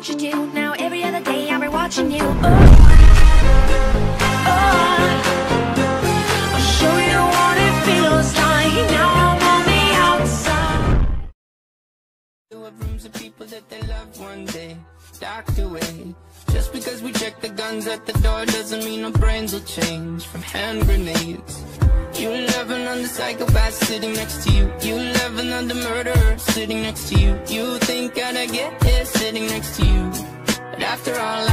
what you do. Now every other day I'll be watching you. Oh, oh, oh. I'll show you what it feels like. Now I'm on the outside. Rooms of people that they loved one day docked away. Just because we check the guns at the door doesn't mean our brains will change from hand grenades. Psychopath sitting next to you. You love another murderer sitting next to you. You think I'd get here sitting next to you. But after all